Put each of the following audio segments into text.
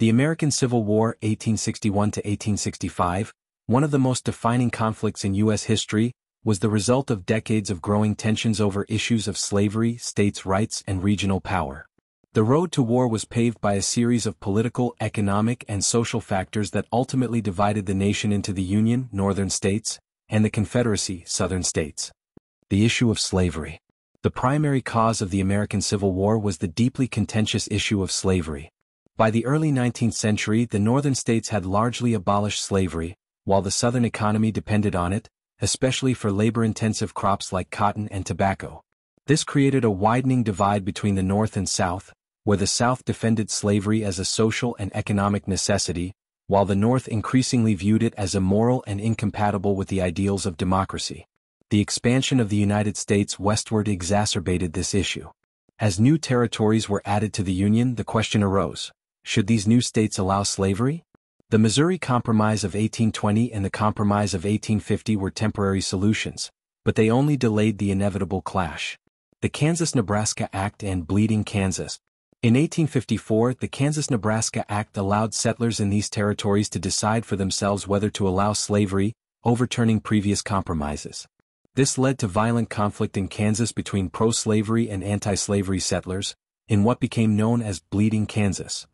The American Civil War 1861-1865, one of the most defining conflicts in U.S. history, was the result of decades of growing tensions over issues of slavery, states' rights, and regional power. The road to war was paved by a series of political, economic, and social factors that ultimately divided the nation into the Union, northern states, and the Confederacy, southern states. The issue of slavery. The primary cause of the American Civil War was the deeply contentious issue of slavery. By the early 19th century the northern states had largely abolished slavery, while the southern economy depended on it, especially for labor-intensive crops like cotton and tobacco. This created a widening divide between the North and South, where the South defended slavery as a social and economic necessity, while the North increasingly viewed it as immoral and incompatible with the ideals of democracy. The expansion of the United States westward exacerbated this issue. As new territories were added to the Union the question arose, should these new states allow slavery? The Missouri Compromise of 1820 and the Compromise of 1850 were temporary solutions, but they only delayed the inevitable clash. The Kansas-Nebraska Act and Bleeding Kansas. In 1854 the Kansas-Nebraska Act allowed settlers in these territories to decide for themselves whether to allow slavery, overturning previous compromises. This led to violent conflict in Kansas between pro-slavery and anti-slavery settlers, in what became known as Bleeding Kansas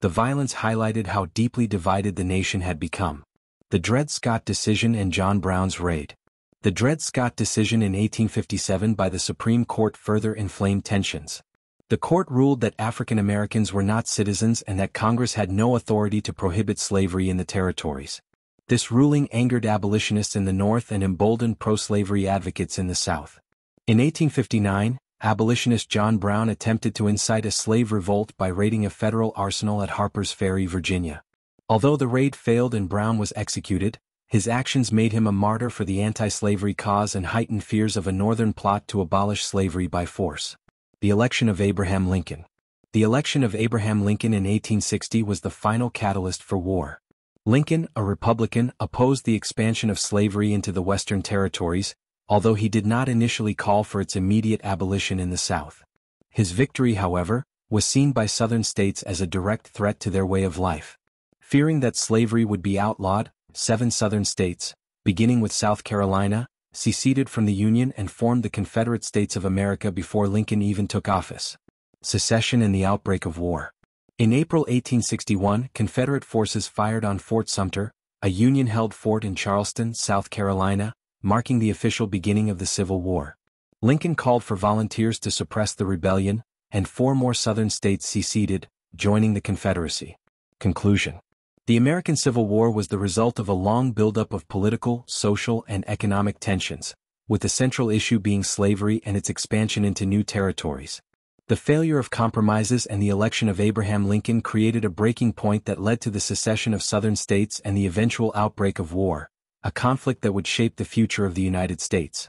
the violence highlighted how deeply divided the nation had become. The Dred Scott decision and John Brown's raid. The Dred Scott decision in 1857 by the Supreme Court further inflamed tensions. The court ruled that African Americans were not citizens and that Congress had no authority to prohibit slavery in the territories. This ruling angered abolitionists in the North and emboldened pro-slavery advocates in the South. In 1859, abolitionist John Brown attempted to incite a slave revolt by raiding a federal arsenal at Harper's Ferry, Virginia. Although the raid failed and Brown was executed, his actions made him a martyr for the anti-slavery cause and heightened fears of a northern plot to abolish slavery by force. The election of Abraham Lincoln. The election of Abraham Lincoln in 1860 was the final catalyst for war. Lincoln, a Republican, opposed the expansion of slavery into the Western territories, although he did not initially call for its immediate abolition in the South. His victory, however, was seen by Southern states as a direct threat to their way of life. Fearing that slavery would be outlawed, seven Southern states, beginning with South Carolina, seceded from the Union and formed the Confederate States of America before Lincoln even took office. Secession and the outbreak of war. In April 1861, Confederate forces fired on Fort Sumter, a Union-held fort in Charleston, South Carolina, marking the official beginning of the Civil War. Lincoln called for volunteers to suppress the rebellion, and four more Southern states seceded, joining the Confederacy. Conclusion The American Civil War was the result of a long buildup of political, social, and economic tensions, with the central issue being slavery and its expansion into new territories. The failure of compromises and the election of Abraham Lincoln created a breaking point that led to the secession of Southern states and the eventual outbreak of war, a conflict that would shape the future of the United States.